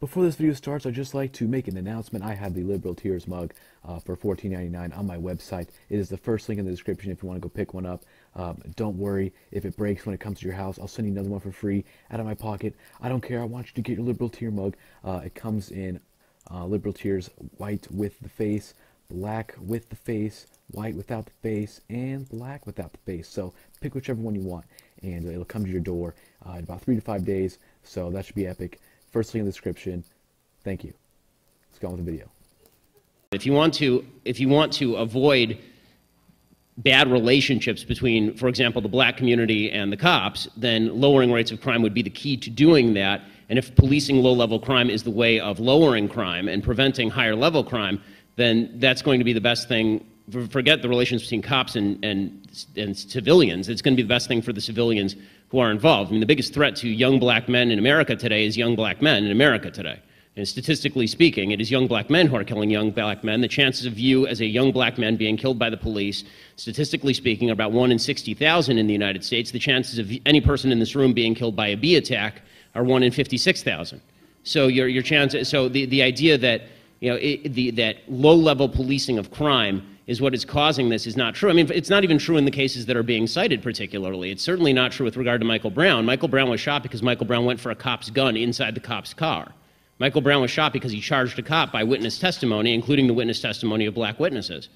Before this video starts, I'd just like to make an announcement. I have the Liberal Tears mug uh, for $14.99 on my website. It is the first link in the description if you want to go pick one up. Um, don't worry if it breaks when it comes to your house. I'll send you another one for free out of my pocket. I don't care. I want you to get your Liberal Tear mug. Uh, it comes in uh, Liberal Tears white with the face, black with the face, white without the face, and black without the face. So pick whichever one you want, and it'll come to your door uh, in about three to five days. So that should be epic. First link in the description. Thank you. Let's go on with the video. If you want to, if you want to avoid bad relationships between, for example, the black community and the cops, then lowering rates of crime would be the key to doing that. And if policing low-level crime is the way of lowering crime and preventing higher-level crime, then that's going to be the best thing. Forget the relations between cops and, and, and civilians. It's going to be the best thing for the civilians who are involved. I mean, the biggest threat to young black men in America today is young black men in America today. And statistically speaking, it is young black men who are killing young black men. The chances of you as a young black man being killed by the police, statistically speaking, are about 1 in 60,000 in the United States. The chances of any person in this room being killed by a bee attack are 1 in 56,000. So your, your chance, so the, the idea that, you know, it, the, that low-level policing of crime is what is causing this is not true. I mean, it's not even true in the cases that are being cited particularly. It's certainly not true with regard to Michael Brown. Michael Brown was shot because Michael Brown went for a cop's gun inside the cop's car. Michael Brown was shot because he charged a cop by witness testimony, including the witness testimony of black witnesses.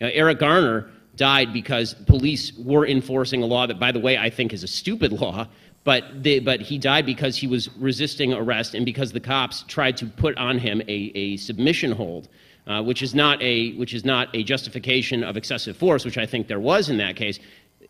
Now, Eric Garner died because police were enforcing a law that, by the way, I think is a stupid law, but, they, but he died because he was resisting arrest and because the cops tried to put on him a, a submission hold uh, which, is not a, which is not a justification of excessive force, which I think there was in that case.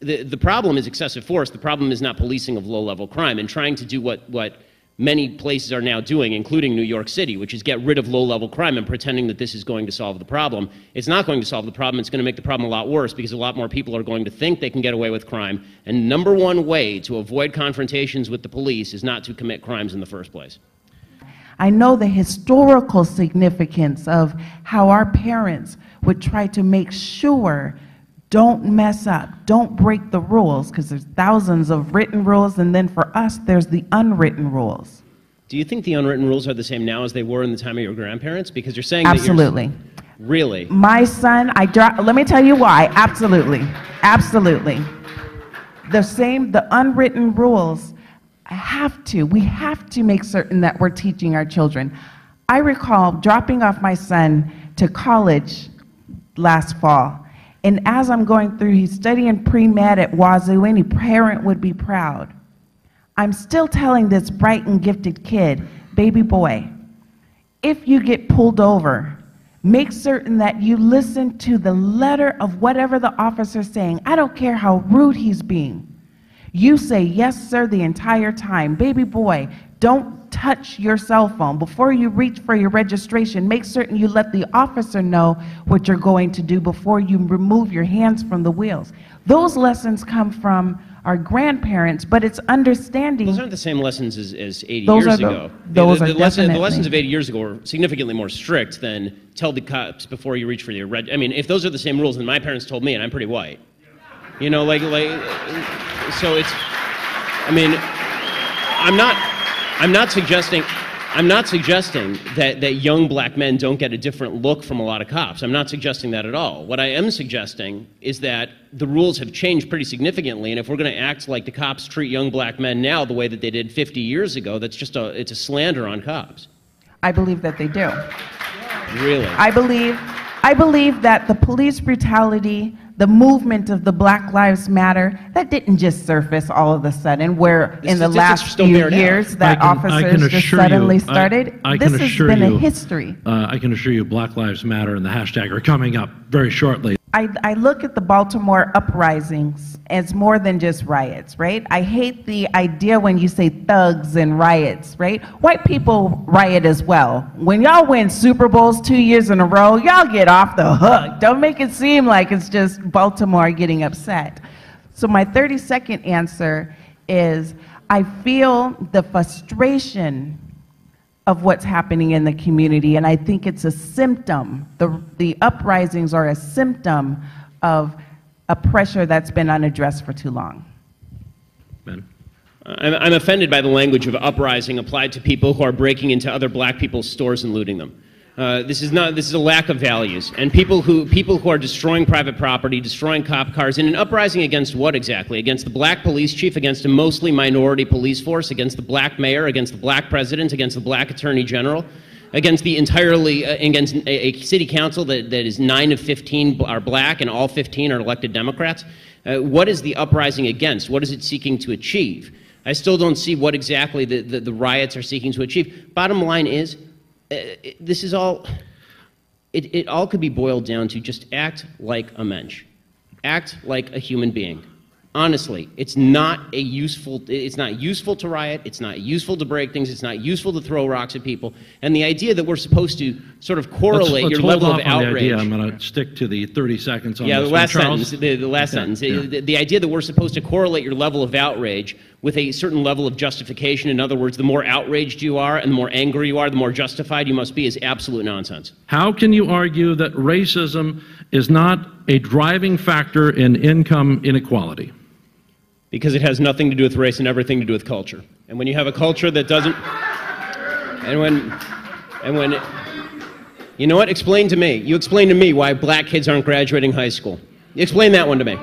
The, the problem is excessive force. The problem is not policing of low-level crime and trying to do what, what many places are now doing, including New York City, which is get rid of low-level crime and pretending that this is going to solve the problem. It's not going to solve the problem. It's going to make the problem a lot worse because a lot more people are going to think they can get away with crime. And number one way to avoid confrontations with the police is not to commit crimes in the first place. I know the historical significance of how our parents would try to make sure don't mess up, don't break the rules, because there's thousands of written rules, and then for us, there's the unwritten rules. Do you think the unwritten rules are the same now as they were in the time of your grandparents? Because you're saying Absolutely. really? My son, I let me tell you why. Absolutely. Absolutely. The same, the unwritten rules I have to, we have to make certain that we're teaching our children. I recall dropping off my son to college last fall. And as I'm going through, he's studying pre-med at Wazzu. Any parent would be proud. I'm still telling this bright and gifted kid, baby boy, if you get pulled over, make certain that you listen to the letter of whatever the officer's saying. I don't care how rude he's being. You say, yes, sir, the entire time. Baby boy, don't touch your cell phone. Before you reach for your registration, make certain you let the officer know what you're going to do before you remove your hands from the wheels. Those lessons come from our grandparents, but it's understanding. Those aren't the same lessons as, as 80 those years the, ago. Those the, the, are lesson, the lessons of 80 years ago were significantly more strict than tell the cops before you reach for your red. I mean, if those are the same rules, then my parents told me, and I'm pretty white. You know, like, like, so it's, I mean, I'm not, I'm not suggesting, I'm not suggesting that, that young black men don't get a different look from a lot of cops. I'm not suggesting that at all. What I am suggesting is that the rules have changed pretty significantly, and if we're going to act like the cops treat young black men now the way that they did 50 years ago, that's just a, it's a slander on cops. I believe that they do. Really? I believe, I believe that the police brutality the movement of the Black Lives Matter, that didn't just surface all of a sudden, where The in the last few years that I can- officers just assure you- suddenly I- started. I This has assure been a history. Uh, I can assure you, Black Lives Matter and the hashtag are coming up very shortly. I, I look at the Baltimore uprisings as more than just riots, right? I hate the idea when you say thugs and riots, right? White people riot as well. When y'all win Super Bowls two years in a row, y'all get off the hook. Don't make it seem like it's just Baltimore getting upset. So my 30 second answer is I feel the frustration of what's happening in the community. And I think it's a symptom. The, the uprisings are a symptom of a pressure that's been unaddressed for too long. Ben? Uh, I'm, I'm offended by the language of uprising applied to people who are breaking into other black people's stores and looting them. Uh, this is not. This is a lack of values, and people who people who are destroying private property, destroying cop cars, in an uprising against what exactly? Against the black police chief, against a mostly minority police force, against the black mayor, against the black president, against the black attorney general, against the entirely uh, against a, a city council that, that is nine of 15 are black and all 15 are elected Democrats. Uh, what is the uprising against? What is it seeking to achieve? I still don't see what exactly the, the, the riots are seeking to achieve. Bottom line is, Uh, this is all, it, it all could be boiled down to just act like a mensch. Act like a human being. Honestly, it's not a useful, it's not useful to riot, it's not useful to break things, it's not useful to throw rocks at people. And the idea that we're supposed to sort of correlate Let's, let's your hold level off of outrage. idea. I'm going to stick to the 30 seconds on Yeah, this the last sentence. The, the last Yeah, sentence. The, the idea that we're supposed to correlate your level of outrage with a certain level of justification. In other words, the more outraged you are and the more angry you are, the more justified you must be, is absolute nonsense. How can you argue that racism is not a driving factor in income inequality? Because it has nothing to do with race and everything to do with culture. And when you have a culture that doesn't, and when, and when, you know what? Explain to me. You explain to me why black kids aren't graduating high school. Explain that one to me.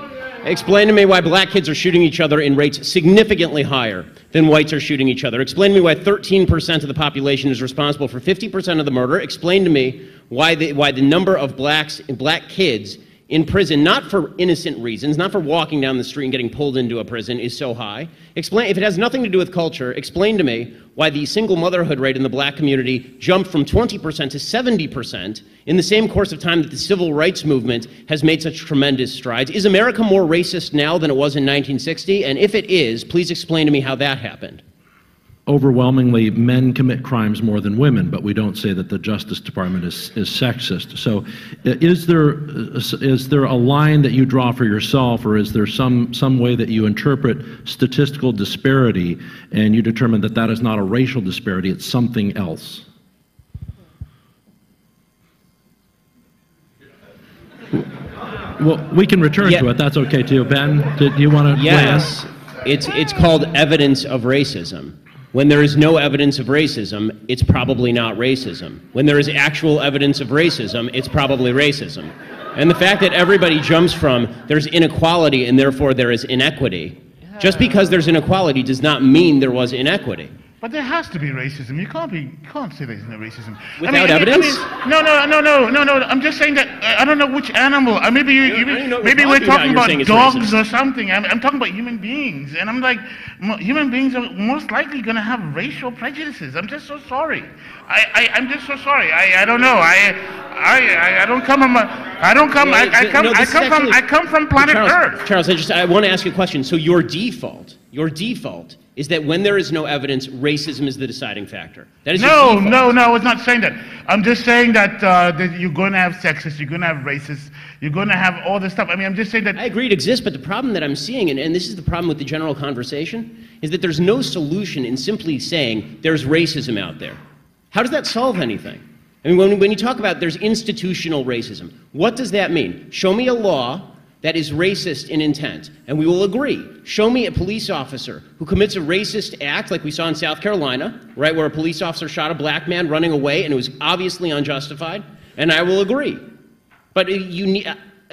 Explain to me why black kids are shooting each other in rates significantly higher than whites are shooting each other. Explain to me why 13% of the population is responsible for 50% of the murder. Explain to me why the, why the number of blacks, black kids in prison, not for innocent reasons, not for walking down the street and getting pulled into a prison, is so high. Explain, if it has nothing to do with culture, explain to me why the single motherhood rate in the black community jumped from 20% to 70% in the same course of time that the civil rights movement has made such tremendous strides. Is America more racist now than it was in 1960? And if it is, please explain to me how that happened. Overwhelmingly, men commit crimes more than women, but we don't say that the Justice Department is, is sexist. So, is there, is there a line that you draw for yourself, or is there some, some way that you interpret statistical disparity and you determine that that is not a racial disparity, it's something else? Well, we can return Yeah. to it. That's okay too. Ben, did you want to? Yes, it's, it's called evidence of racism. When there is no evidence of racism, it's probably not racism. When there is actual evidence of racism, it's probably racism. And the fact that everybody jumps from there's inequality and therefore there is inequity, just because there's inequality does not mean there was inequity. But there has to be racism. You can't be, you can't say there isn't no racism. Without evidence? no, no, no, no, no, no. I'm just saying that uh, I don't know which animal. Uh, maybe you, You- you- know maybe we're talking about, dogs racist. or something. I'm, I'm talking about human beings, and I'm like, human beings are most likely going to have racial prejudices. I'm just so sorry. I, I, I'm just so sorry. I, I don't know. I, I, I, I don't come. From a, I don't come. I, I come. no, I come from. I come from planet Charles, Earth. Charles, I just I want to ask you a question. So your default, your default is that when there is no evidence, racism is the deciding factor. That is No, no, no, I was not saying that. I'm just saying that, uh, that you're going to have sexist, you're going to have racist, you're going to have all this stuff. I mean, I'm just saying that. I agree it exists, but the problem that I'm seeing, and, and this is the problem with the general conversation, is that there's no solution in simply saying there's racism out there. How does that solve anything? I mean, when, when you talk about there's institutional racism, what does that mean? Show me a law that is racist in intent, and we will agree. Show me a police officer who commits a racist act, like we saw in South Carolina, right, where a police officer shot a black man running away and it was obviously unjustified, and I will agree. But you need,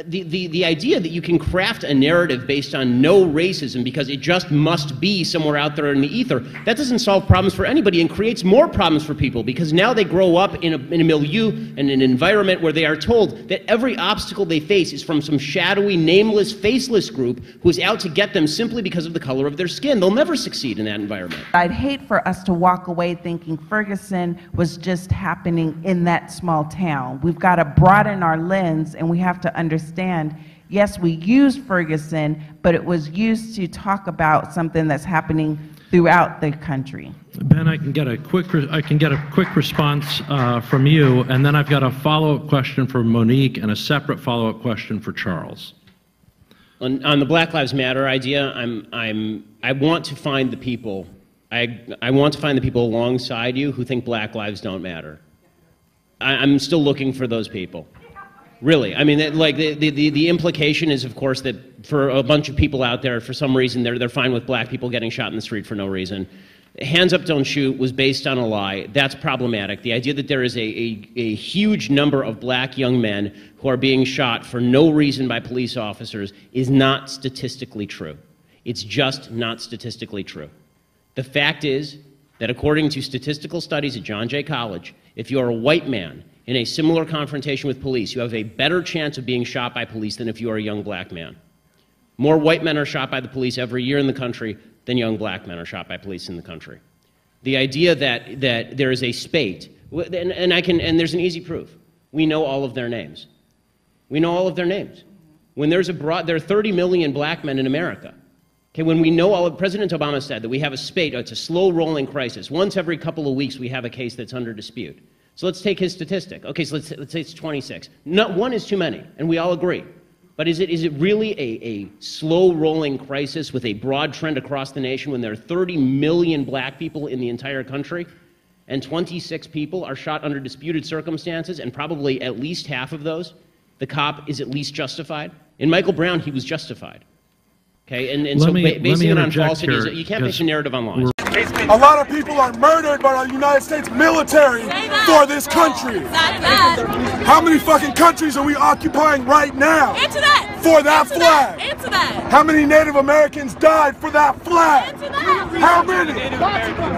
the, the, the idea that you can craft a narrative based on no racism because it just must be somewhere out there in the ether, that doesn't solve problems for anybody and creates more problems for people because now they grow up in a, in a milieu and an environment where they are told that every obstacle they face is from some shadowy, nameless, faceless group who is out to get them simply because of the color of their skin. They'll never succeed in that environment. I'd hate for us to walk away thinking Ferguson was just happening in that small town. We've got to broaden our lens and we have to understand yes, we used Ferguson, but it was used to talk about something that's happening throughout the country. Ben, I can get a quick, re- I can get a quick response uh, from you, and then I've got a follow-up question for Monique and a separate follow-up question for Charles. On, on the Black Lives Matter idea, I'm, I'm, I want to find the people. I, I want to find the people alongside you who think Black lives don't matter. I, I'm still looking for those people. Really, I mean, like the, the, the the implication is, of course, that for a bunch of people out there, for some reason, they're, they're fine with black people getting shot in the street for no reason. Hands up, don't shoot was based on a lie. That's problematic. The idea that there is a, a, a huge number of black young men who are being shot for no reason by police officers is not statistically true. It's just not statistically true. The fact is that according to statistical studies at John Jay College, if you are a white man in a similar confrontation with police, you have a better chance of being shot by police than if you are a young black man. More white men are shot by the police every year in the country than young black men are shot by police in the country. The idea that, that there is a spate, and, and, I can, and there's an easy proof. We know all of their names. We know all of their names. When there's a broad, there are 30 million black men in America. Okay, when we know all of, President Obama said that we have a spate, it's a slow rolling crisis. Once every couple of weeks, we have a case that's under dispute. So let's take his statistic. Okay, so let's, let's say it's 26. Not one is too many, and we all agree. But is it, is it really a, a slow rolling crisis with a broad trend across the nation when there are 30 million black people in the entire country and 26 people are shot under disputed circumstances and probably at least half of those, the cop is at least justified? In Michael Brown, he was justified. Okay, and, and Let so me- ba- basing it on falsities, you can't base a narrative on lies. We're- A lot of people are murdered by the United States military for this country. How many fucking countries are we occupying right now? Answer that. For that Answer flag. That. Answer that. How many Native Americans died for that flag? Answer that. How many?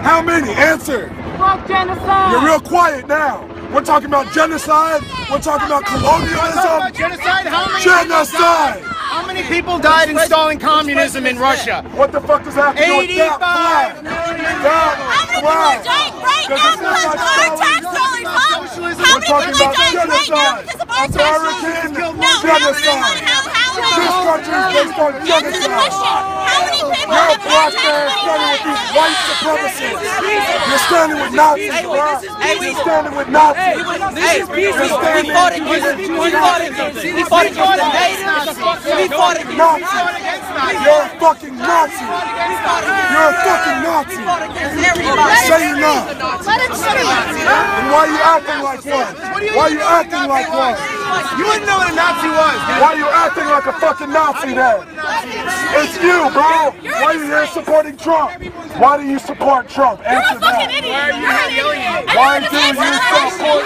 How many? Answer. Fuck genocide. You're real quiet now. We're talking about genocide. We're talking about colonialism. Genocide? How many Genocide. How many people died installing communism in Russia? What the fuck does that have to do with that 85 flag? That How many people are dying right now because of our tax dollars? How many people are dying right now because of our tax dollars? American No, how genocide. many? How, how, This how? country is based on genocide. How many people have black man with these white supremacists. You're standing with Nazis, bro. You're standing with Nazis. Hey, we, we, we fought against we fought against we fought against the natives. We fought against Nazi. You're a fucking Nazi. You're a fucking Nazi. Say you're not. And why you acting like one? Why you acting like one? You wouldn't know what a Nazi was. Why you acting like a fucking Nazi then? It's you, bro. Why are you here supporting Trump? Why do you support Trump? You're a Answer fucking that. idiot. You're an. Why do you support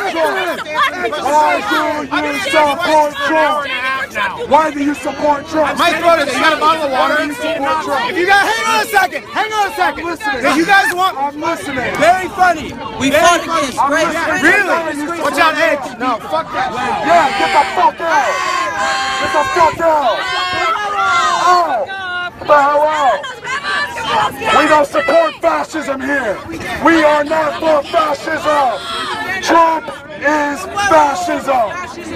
Trump? Why do you support Trump? Why do you support Trump? Mike Broder, you got a bottle of water? you support Trump? If you got, hang on a second. Hang on a second. listening. If you guys want, I'm listening. very funny. We fought against I'm Really? Watch out, Ed. No, fuck that. Yeah, get the fuck out. Get the fuck out. Out. Get the hell out. We don't support fascism here. We are not for fascism. Trump is fascism.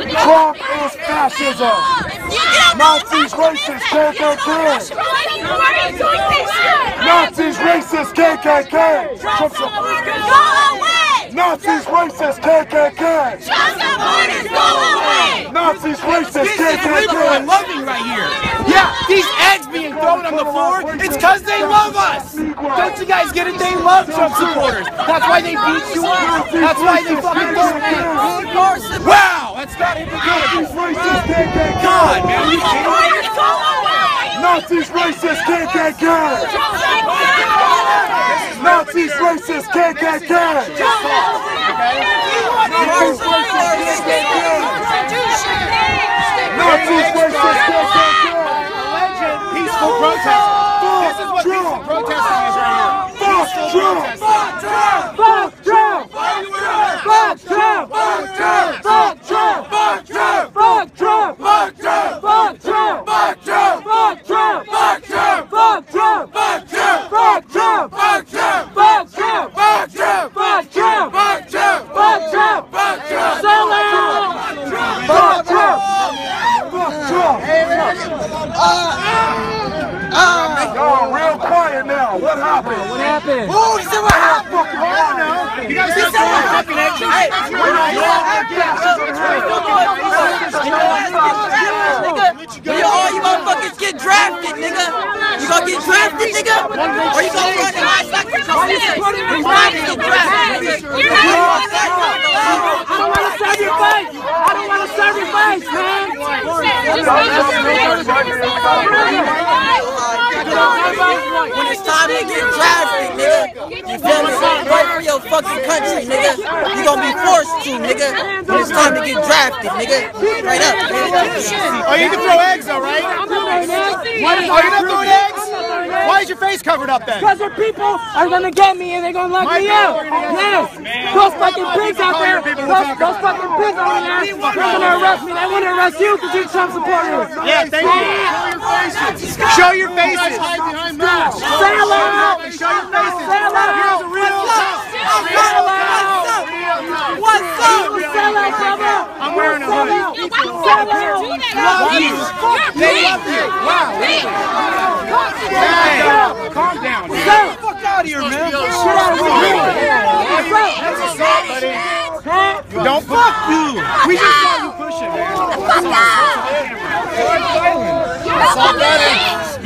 Trump is fascism. Nazis, racists, KKK. Nazis, racist, KKK. Trump Go away. Nazis, racist, KKK. Trump supporters, go away. Nazis, racist, This is liberal and KKK. Loving right here. Yeah, these eggs being thrown on the floor, it's because they love us. Don't you guys get it? They love Trump supporters. That's why they beat you up. That's why they fucking throw eggs. Wow, that's not even Nazis, good. racist, KKK. God, man, are you kidding me? Supporters, go away. Nazis, racist, KKK. Trump supporters. Nazis, racist, KKK. Nazis, racist, KKK. KKK. Peaceful protest. This is what peaceful protesting is right here. Fuck Trump. Fuck Trump. Fuck Trump. Fuck Trump. Fuck Trump. Fuck Trump. Fuck Trump. Fuck Trump. Fuck Trump. Fuck Trump. Fuck Trump. Fuck Trump. Fuck Trump. Gonna get drafted, nigga? Or you gonna run the life like you're gonna get drafted? You're not I don't wanna serve your face. I don't wanna serve your face. When it's time to get drafted, nigga, you feel me? Fight for your fucking country, nigga. You gonna be forced to, nigga. When it's time to get drafted, nigga. Right up, nigga. Oh, you can throw eggs though, right? Why are you not throwing eggs? Why is your face covered up then? Because the people are gonna get me and they're gonna lock me up. Yes. Those fucking pigs out there, those, those fucking pigs out there, they're gonna arrest me. They wanna arrest you because you're Trump supporters. Yeah, thank you. Show your faces. Out! Show your faces. Sell out! Here's a real Sell out! What's up? Out! I'm wearing a hoodie. out! Why would you out! do that? Love you. They love you. Wow. Hey, calm down. man. Sell! Fuck out of here, man. Get out of here! That's. Don't fuck you. We just saw you pushing, man. Assault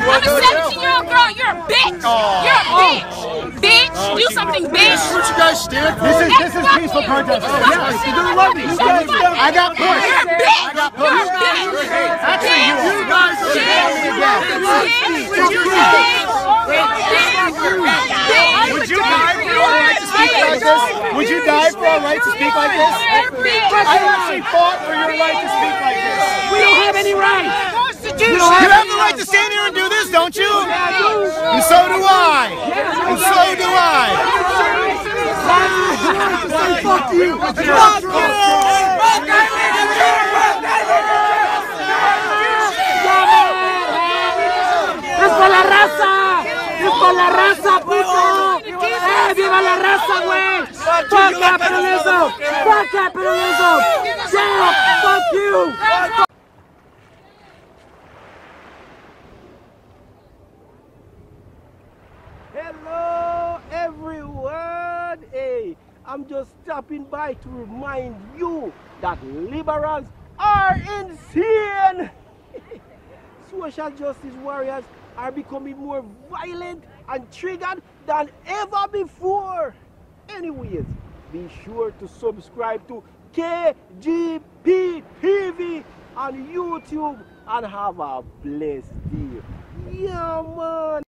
I'm a 17 year old girl. You're a bitch. Oh. You're a oh. bitch. Bitch. Do something, bitch. What you guys stand for? This is this is peaceful protest. Yes, they're lovely. I got pushed. You're a bitch. I got You're a pushed. bitch. Actually, you, you guys are family again. Bitch. You're a bitch. Would you die for our right to speak like this? Would you die for our right to speak like this? I actually fought for your right to speak like this. We don't have any rights! You have the right to stand here and do this, don't you? And so do I. And so do I. Fuck you. Fuck ¡Es por la raza! ¡Es por la raza, puto! ¡Eh, viva la raza, güey! ¡Fuck capitalism! ¡Fuck capitalism! ¡Yeah! ¡Fuck you! Hello, everyone. Hey, I'm just stopping by to remind you that liberals are insane. Social justice warriors are becoming more violent and triggered than ever before. Anyways, be sure to subscribe to KGP TV on YouTube and have a blessed day. Yeah, man.